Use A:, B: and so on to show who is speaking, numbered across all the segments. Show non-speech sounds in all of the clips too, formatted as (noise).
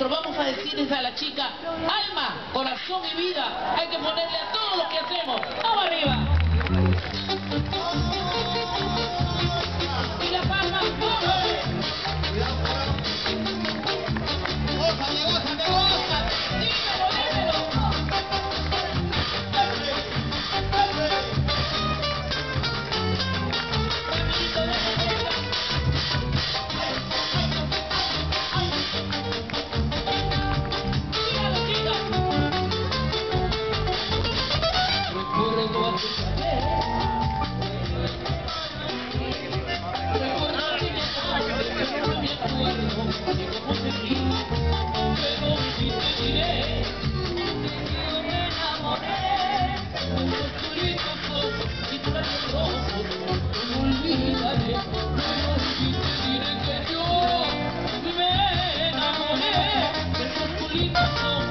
A: Vamos a decirles a la chica, alma, corazón y vida, hay que ponerle a todo lo que hacemos. ¡Vamos arriba!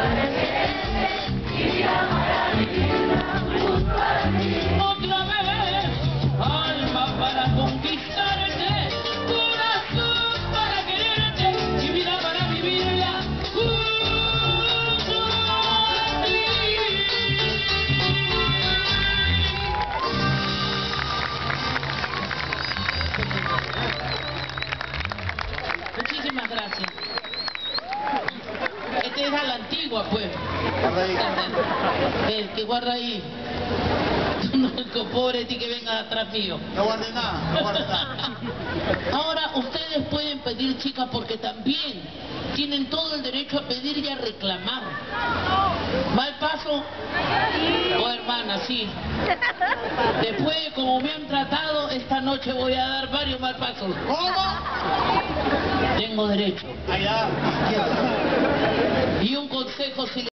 A: Thank you. A la antigua, pues.
B: Guarda ahí. (laughs)
A: El que guarda ahí. (laughs) Pobre ti que venga atrás mío.
B: No guardes nada, no guardes nada. (laughs)
A: Ahora ustedes pueden pedir, chicas, porque también tienen todo el derecho a pedir y a reclamar. ¿Mal paso? Oh, hermana, sí. Después, como me han tratado, esta noche voy a dar varios mal pasos.
B: ¿Cómo?
A: Tengo derecho. Y un consejo si